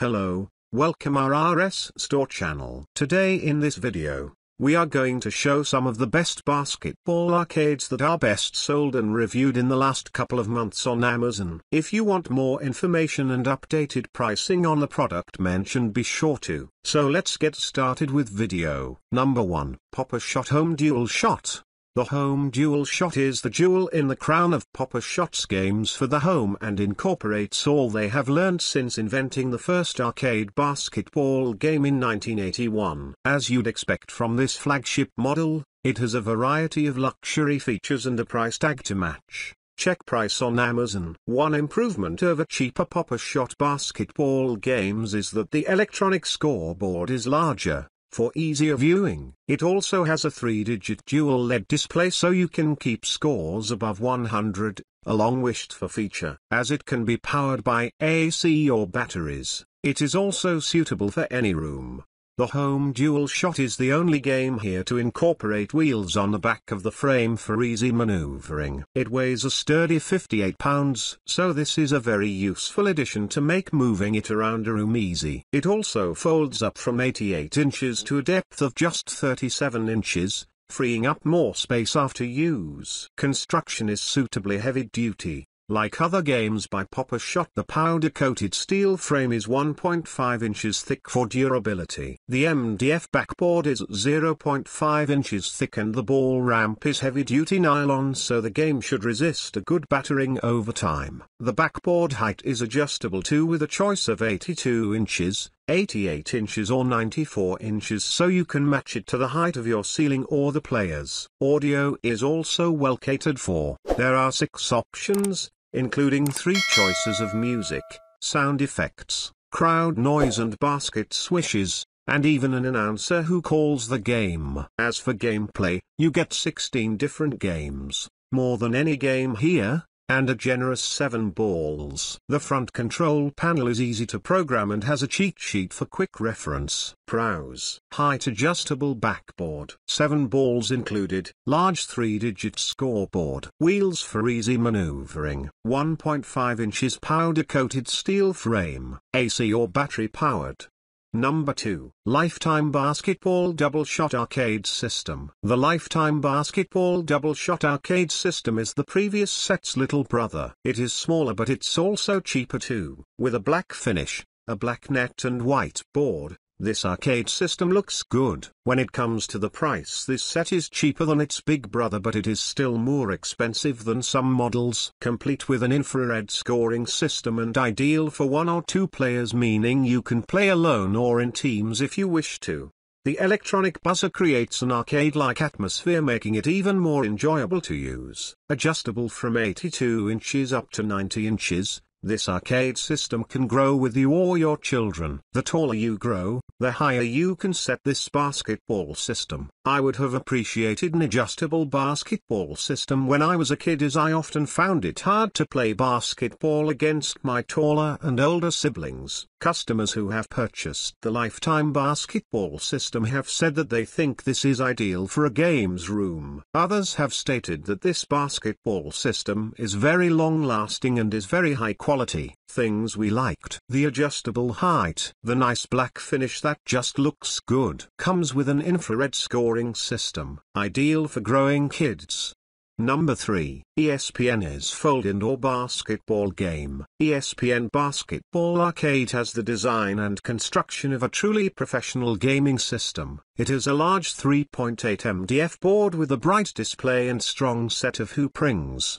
Hello, welcome our RS Store channel. Today in this video, we are going to show some of the best basketball arcades that are best sold and reviewed in the last couple of months on Amazon. If you want more information and updated pricing on the product mentioned be sure to. So let's get started with video. Number 1. Pop-A-Shot Home Dual Shot. The Home Dual Shot is the jewel in the crown of Pop-A-Shot's games for the home and incorporates all they have learned since inventing the first arcade basketball game in 1981. As you'd expect from this flagship model, it has a variety of luxury features and a price tag to match. Check price on Amazon. One improvement over cheaper Pop-A-Shot basketball games is that the electronic scoreboard is larger, for easier viewing, it also has a 3-digit dual LED display so you can keep scores above 100, a long wished for feature. As it can be powered by AC or batteries, it is also suitable for any room. The Home Dual Shot is the only game here to incorporate wheels on the back of the frame for easy maneuvering. It weighs a sturdy 58 pounds, so this is a very useful addition to make moving it around a room easy. It also folds up from 88 inches to a depth of just 37 inches, freeing up more space after use. Construction is suitably heavy duty, like other games by Pop-A-Shot the powder-coated steel frame is 1.5 inches thick for durability. The MDF backboard is 0.5 inches thick and the ball ramp is heavy-duty nylon so the game should resist a good battering over time. The backboard height is adjustable too with a choice of 82 inches, 88 inches or 94 inches so you can match it to the height of your ceiling or the players. Audio is also well catered for. There are six options, including three choices of music, sound effects, crowd noise and basket swishes, and even an announcer who calls the game. As for gameplay, you get 16 different games, more than any game here, and a generous 7 balls. The front control panel is easy to program and has a cheat sheet for quick reference. Browse. Height adjustable backboard. 7 balls included. Large 3-digit scoreboard. Wheels for easy maneuvering. 1.5 inches powder coated steel frame. AC or battery powered. Number 2. Lifetime Basketball Double Shot Arcade System The Lifetime Basketball Double Shot Arcade System is the previous set's little brother. It is smaller but it's also cheaper too. With a black finish, a black net and white board, this arcade system looks good. When it comes to the price this set is cheaper than its big brother but it is still more expensive than some models. Complete with an infrared scoring system and ideal for one or two players meaning you can play alone or in teams if you wish to. The electronic buzzer creates an arcade-like atmosphere making it even more enjoyable to use. Adjustable from 82 inches up to 90 inches, this arcade system can grow with you or your children. The taller you grow, the higher you can set this basketball system. I would have appreciated an adjustable basketball system when I was a kid as I often found it hard to play basketball against my taller and older siblings. Customers who have purchased the Lifetime basketball system have said that they think this is ideal for a games room. Others have stated that this basketball system is very long-lasting and is very high quality. Things we liked. The adjustable height. The nice black finish that just looks good. Comes with an infrared scoring system. Ideal for growing kids. Number 3. ESPN's Fold Indoor Basketball Game. ESPN Basketball Arcade has the design and construction of a truly professional gaming system. It is a large 3.8 MDF board with a bright display and strong set of hoop rings.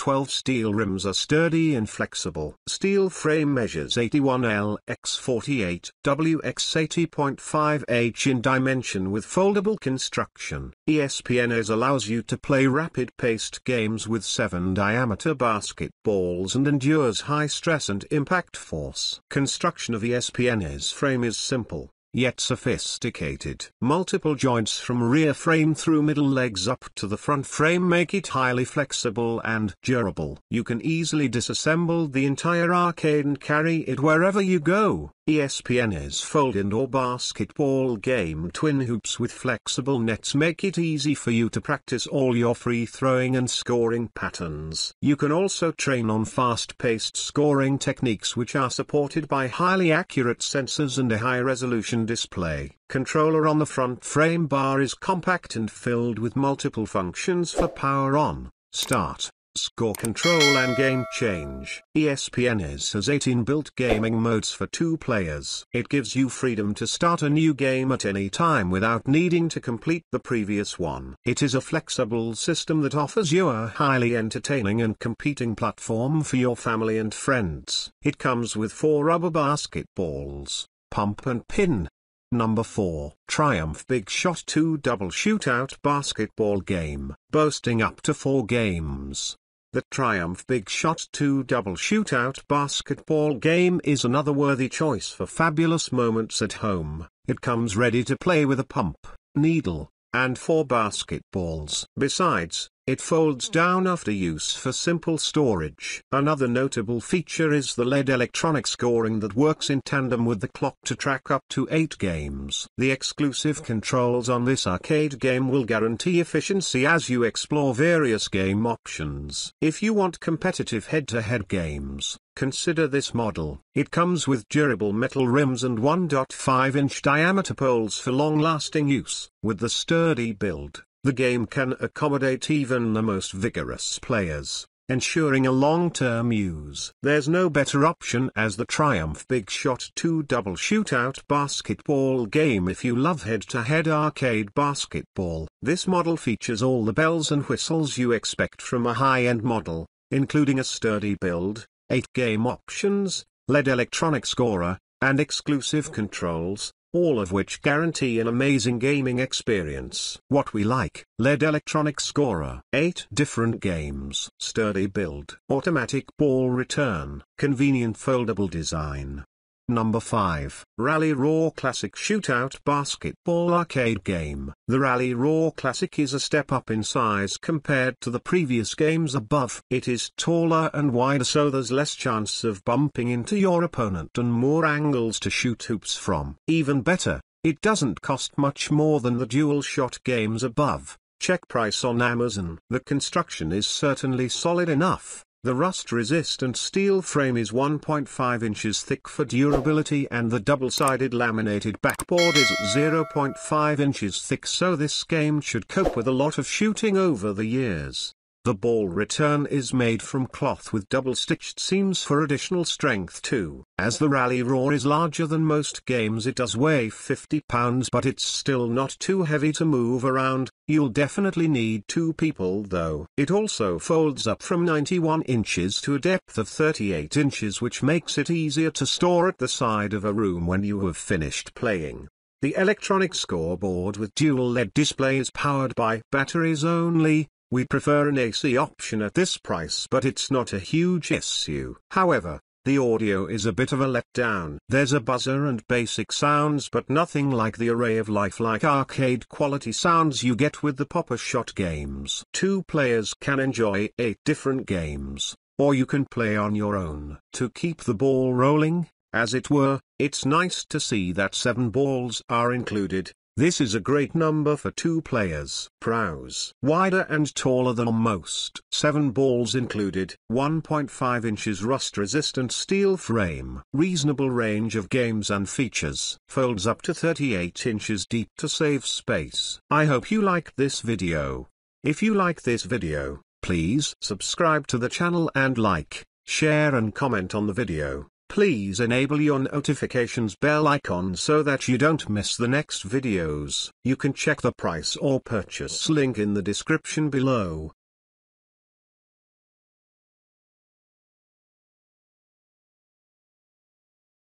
12 steel rims are sturdy and flexible. Steel frame measures 81L x 48 W x 80.5 H in dimension with foldable construction. ESPN's allows you to play rapid-paced games with 7 diameter basketballs and endures high stress and impact force. Construction of ESPN's frame is simple yet sophisticated. Multiple joints from rear frame through middle legs up to the front frame make it highly flexible and durable. You can easily disassemble the entire arcade and carry it wherever you go. ESPN's fold indoor basketball game twin hoops with flexible nets make it easy for you to practice all your free throwing and scoring patterns. You can also train on fast-paced scoring techniques which are supported by highly accurate sensors and a high-resolution display. Controller on the front frame bar is compact and filled with multiple functions for power on, start, score control and game change. ESPN is has 18 built gaming modes for two players. It gives you freedom to start a new game at any time without needing to complete the previous one. It is a flexible system that offers you a highly entertaining and competing platform for your family and friends. It comes with four rubber basketballs, pump and pin, Number 4. Triumph Big Shot 2 Double Shootout Basketball Game, boasting up to 4 games. The Triumph Big Shot 2 Double Shootout Basketball Game is another worthy choice for fabulous moments at home. It comes ready to play with a pump, needle, and four basketballs. Besides, it folds down after use for simple storage. Another notable feature is the LED electronic scoring that works in tandem with the clock to track up to 8 games. The exclusive controls on this arcade game will guarantee efficiency as you explore various game options. If you want competitive head-to-head -head games, consider this model. It comes with durable metal rims and 1.5-inch diameter poles for long-lasting use. With the sturdy build, the game can accommodate even the most vigorous players, ensuring a long-term use. There's no better option as the Triumph Big Shot 2 Double Shootout basketball game if you love head-to-head -head arcade basketball. This model features all the bells and whistles you expect from a high-end model, including a sturdy build, 8 game options, LED electronic scorer, and exclusive controls, all of which guarantee an amazing gaming experience. What we like, LED electronic scorer, 8 different games, sturdy build, automatic ball return, convenient foldable design, Number 5. Rally Raw Classic Shootout Basketball Arcade Game. The Rally Raw Classic is a step up in size compared to the previous games above. It is taller and wider so there's less chance of bumping into your opponent and more angles to shoot hoops from. Even better, it doesn't cost much more than the dual shot games above. Check price on Amazon. The construction is certainly solid enough the rust-resistant steel frame is 1.5 inches thick for durability and the double-sided laminated backboard is 0.5 inches thick so this game should cope with a lot of shooting over the years. The ball return is made from cloth with double-stitched seams for additional strength too. As the Rally Raw is larger than most games it does weigh 50 pounds but it's still not too heavy to move around, you'll definitely need two people though. It also folds up from 91 inches to a depth of 38 inches which makes it easier to store at the side of a room when you have finished playing. The electronic scoreboard with dual LED display is powered by batteries only, we prefer an AC option at this price but it's not a huge issue. However, the audio is a bit of a letdown. There's a buzzer and basic sounds but nothing like the array of lifelike arcade quality sounds you get with the Pop-A-Shot games. Two players can enjoy eight different games, or you can play on your own. To keep the ball rolling, as it were, it's nice to see that seven balls are included, this is a great number for two players. Prows. Wider and taller than most. 7 balls included. 1.5 inches rust-resistant steel frame. Reasonable range of games and features. Folds up to 38 inches deep to save space. I hope you liked this video. If you like this video, please subscribe to the channel and like, share and comment on the video. Please enable your notifications bell icon so that you don't miss the next videos. You can check the price or purchase link in the description below.